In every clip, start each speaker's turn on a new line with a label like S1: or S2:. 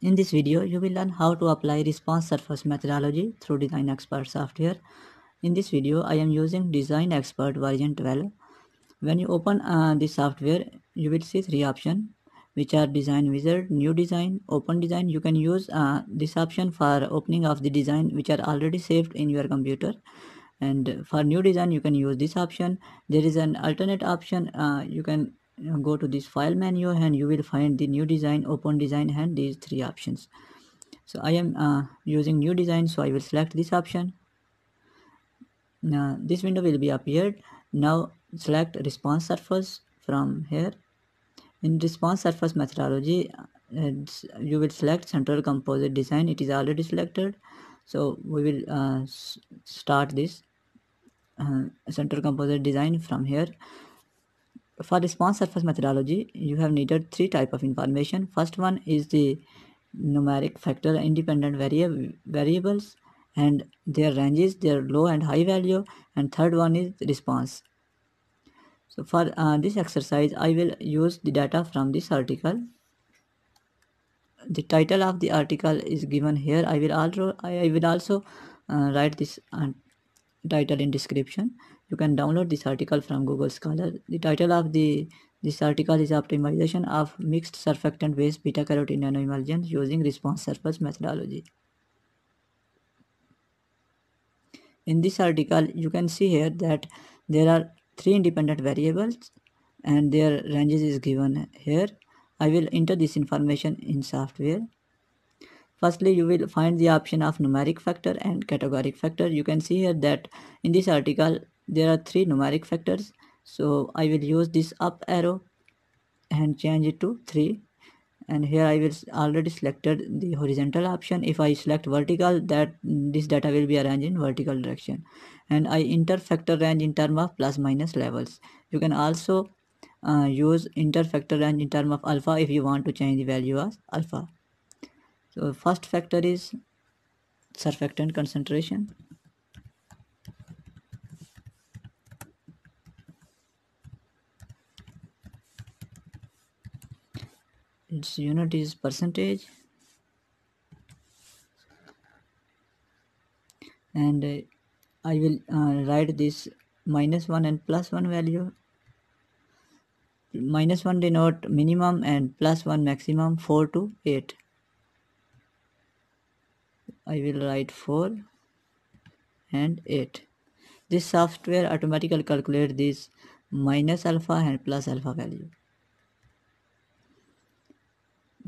S1: In this video, you will learn how to apply response surface methodology through Design Expert software. In this video, I am using Design Expert version 12. When you open uh, this software, you will see three options which are Design Wizard, New Design, Open Design. You can use uh, this option for opening of the design which are already saved in your computer. And for new design, you can use this option. There is an alternate option. Uh, you can go to this file menu and you will find the new design open design and these three options. So i am uh, using new design so i will select this option. Now this window will be appeared. Now select response surface from here. In response surface methodology uh, you will select central composite design. It is already selected. So we will uh, start this uh, central composite design from here for response surface methodology you have needed three type of information. First one is the numeric factor independent variable variables and their ranges their low and high value. And third one is response. So for uh, this exercise i will use the data from this article. The title of the article is given here. I will also i will also uh, write this uh, title in description you can download this article from google scholar. The title of the this article is optimization of mixed surfactant based beta carotene nanoemulsions using response surface methodology. In this article you can see here that there are three independent variables and their ranges is given here. I will enter this information in software. Firstly, you will find the option of numeric factor and categoric factor. You can see here that in this article, there are three numeric factors. So I will use this up arrow and change it to 3 and here I will already selected the horizontal option. If I select vertical that this data will be arranged in vertical direction. And I enter factor range in term of plus minus levels. You can also uh, use inter factor range in term of alpha if you want to change the value as alpha. So first factor is surfactant concentration its unit is percentage. And uh, I will uh, write this minus 1 and plus 1 value. Minus 1 denote minimum and plus 1 maximum 4 to 8 I will write 4 and 8 this software automatically calculate this minus alpha and plus alpha value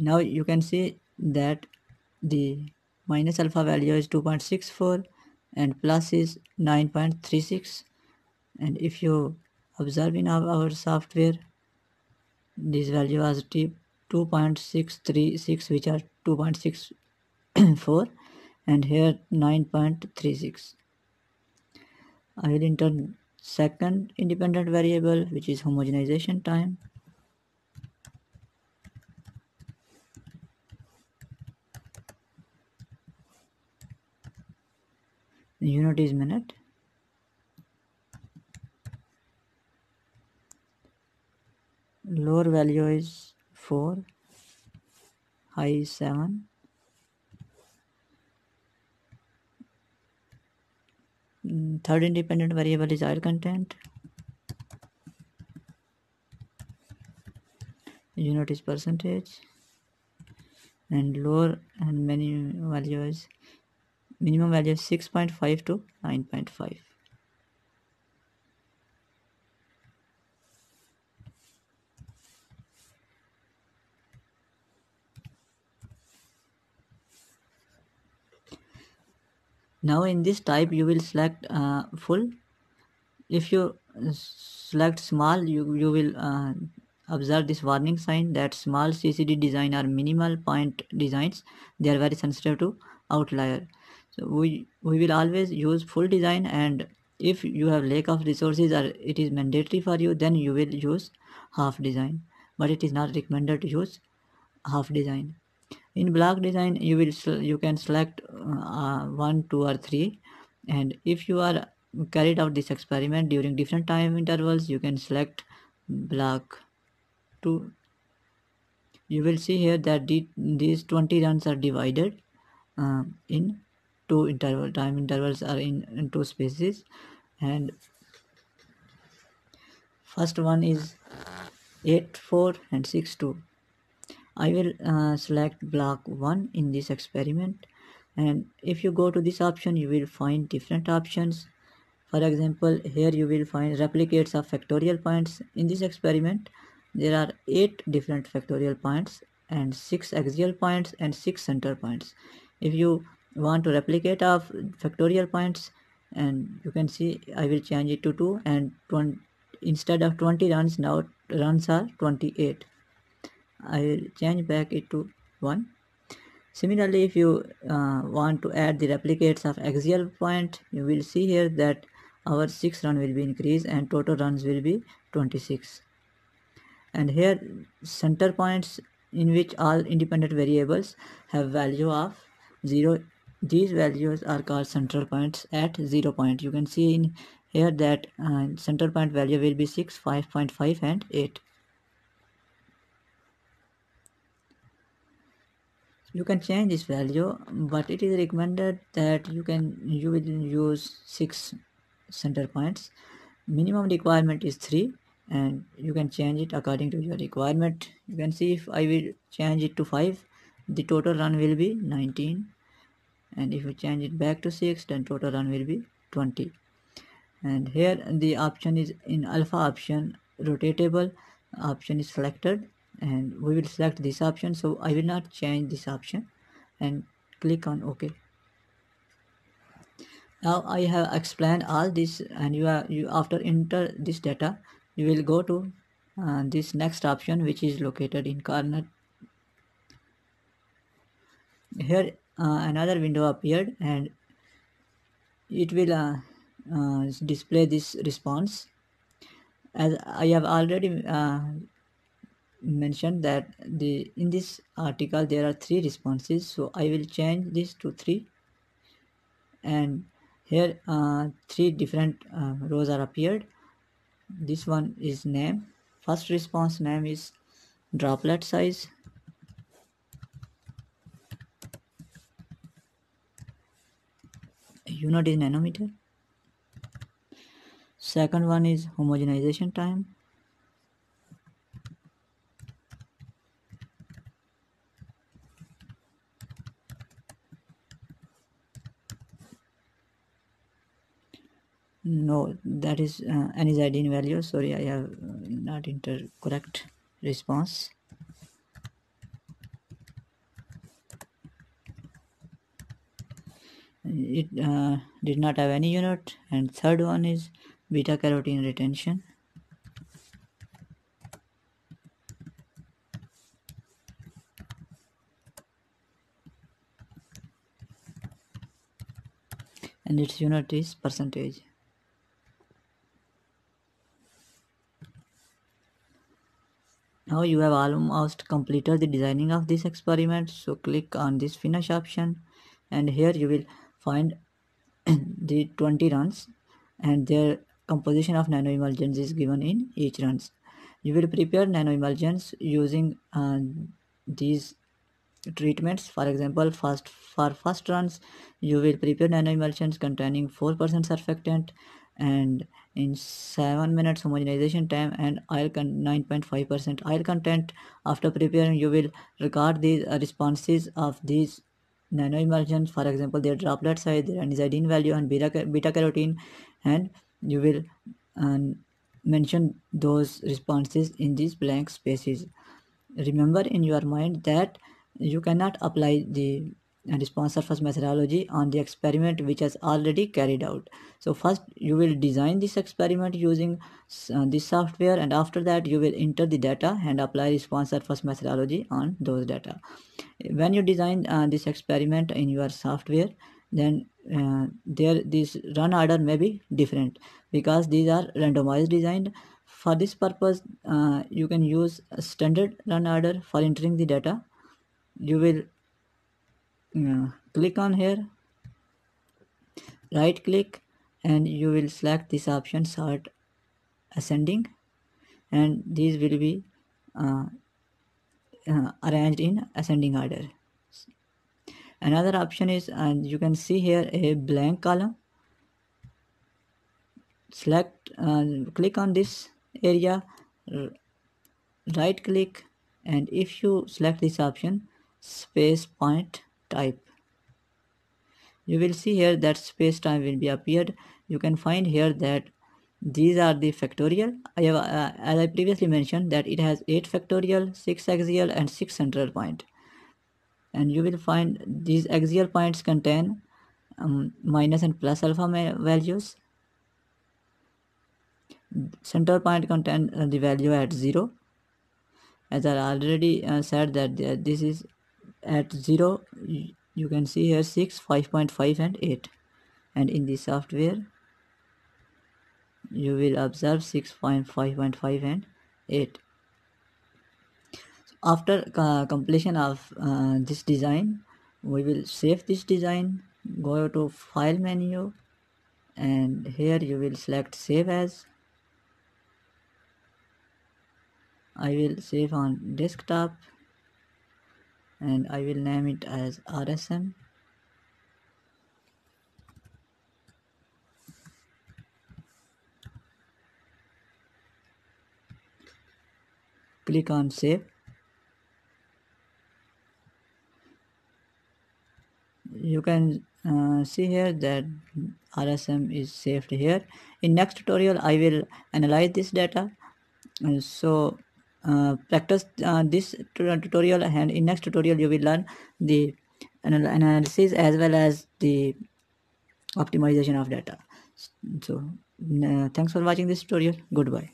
S1: now you can see that the minus alpha value is 2.64 and plus is 9.36 and if you observe in our, software this value was 2.636 which are 2.64 and here 9.36 I will enter second independent variable which is homogenization time unit is minute. Lower value is 4 high is 7 mm, third independent variable is oil content. Unit is percentage. And lower and many values minimum value is 6.5 to 9.5 now in this type you will select uh, full. If you select small you you will uh, observe this warning sign that small ccd design are minimal point designs. They are very sensitive to outlier so we we will always use full design and if you have lack of resources or it is mandatory for you then you will use half design. But it is not recommended to use half design. In block design you will you can select uh, one two or three. And if you are carried out this experiment during different time intervals you can select block 2 you will see here that the, these 20 runs are divided uh, in two interval time intervals are in, in two spaces. And first one is 8 4 and 6 2 I will uh, select block 1 in this experiment. And if you go to this option you will find different options. For example here you will find replicates of factorial points. In this experiment there are 8 different factorial points and 6 axial points and 6 center points. If you want to replicate of factorial points and you can see I will change it to 2 and 20, instead of 20 runs now runs are 28 I will change back it to 1 similarly if you uh, want to add the replicates of axial point you will see here that our 6 run will be increased and total runs will be 26 and here center points in which all independent variables have value of 0 these values are called central points at 0 point. You can see in here that uh, center point value will be 6 5.5 and 8 you can change this value but it is recommended that you can you will use six center points. Minimum requirement is three and you can change it according to your requirement. You can see if i will change it to five the total run will be 19 and if you change it back to 6 then total run will be 20 and here the option is in alpha option rotatable option is selected. And we will select this option. So I will not change this option and click on OK. Now I have explained all this and you are you after enter this data you will go to uh, this next option which is located in corner. Here another window appeared and it will uh, uh, display this response. As I have already uh, mentioned that the in this article there are three responses so I will change this to three. And here uh, three different uh, rows are appeared. This one is name. First response name is droplet size unit is nanometer. Second one is homogenization time. No that is uh, anisidine value. Sorry i have not entered correct response it uh, did not have any unit. And third one is beta carotene retention. And its unit is percentage. Now you have almost completed the designing of this experiment. So click on this finish option. And here you will find the 20 runs and their composition of nanoemulsions is given in each runs. You will prepare nanoemulsions using uh, these treatments. For example first for first runs you will prepare nanoemulsions containing 4% surfactant and in 7 minutes homogenization time and oil 9.5% oil content. After preparing you will record the responses of these nanoemulsions for example their droplet size their anisidine value and beta, beta carotene and you will uh, mention those responses in these blank spaces. Remember in your mind that you cannot apply the and response surface methodology on the experiment which has already carried out. So first you will design this experiment using uh, this software and after that you will enter the data and apply response surface methodology on those data. When you design uh, this experiment in your software then uh, there this run order may be different because these are randomized designed. For this purpose uh, you can use a standard run order for entering the data. You will click on here. Right click and you will select this option sort ascending. And these will be uh, uh, arranged in ascending order. Another option is and you can see here a blank column. Select uh, click on this area. Right click. And if you select this option space point type. You will see here that space time will be appeared. You can find here that these are the factorial. I have uh, as I previously mentioned that it has 8 factorial 6 axial and 6 central point. And you will find these axial points contain um, minus and plus alpha values. Center point contain uh, the value at 0 as I already uh, said that this is at 0 you can see here 6 5.5 and 8 and in the software you will observe 6.5.5 and 8 after uh, completion of uh, this design we will save this design go to file menu and here you will select save as. I will save on desktop and I will name it as RSM click on save. You can uh, see here that RSM is saved here. In next tutorial I will analyze this data. So uh, practice uh, this tutorial and in next tutorial you will learn the analysis as well as the optimization of data. So uh, thanks for watching this tutorial. Goodbye